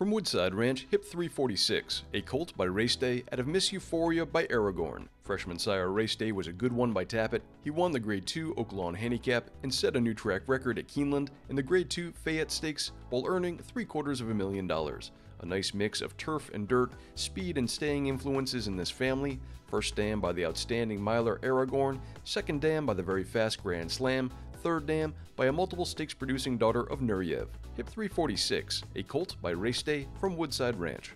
From Woodside Ranch, Hip 346, a colt by Race Day out of Miss Euphoria by Aragorn. Freshman sire Race Day was a good one by Tapit. He won the Grade 2 Oaklawn Handicap and set a new track record at Keeneland in the Grade 2 Fayette Stakes while earning three quarters of a million dollars. A nice mix of turf and dirt, speed and staying influences in this family. First dam by the outstanding miler Aragorn, second dam by the very fast Grand Slam, third dam by a multiple stakes producing daughter of Nureyev. Hip 346, a colt by Race Day from Woodside Ranch.